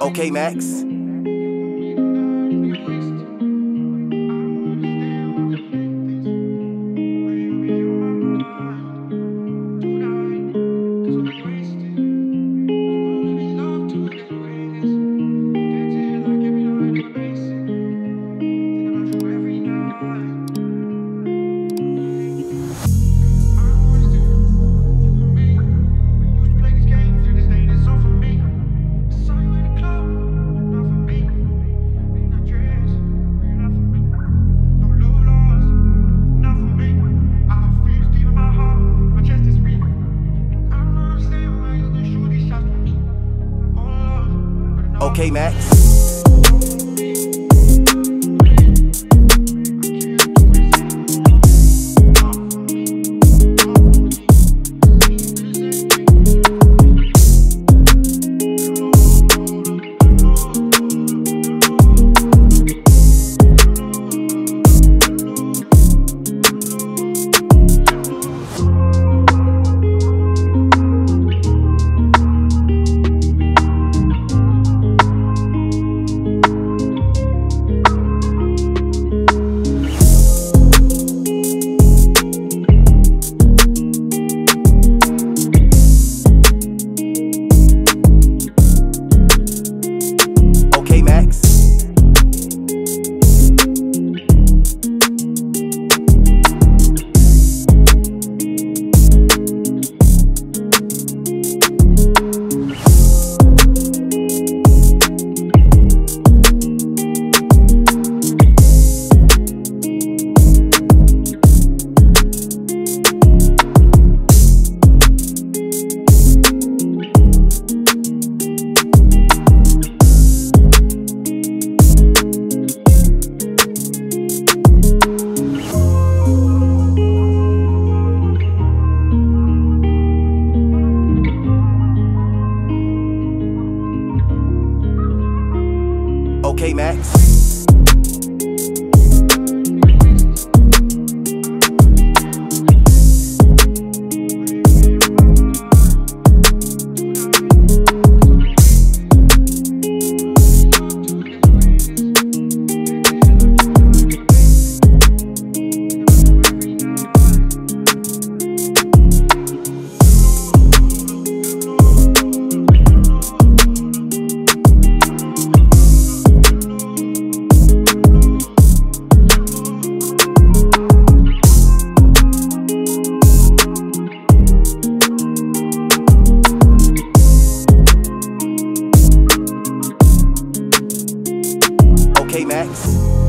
Okay, Max. Okay, Max. Okay, Max. Okay, Max.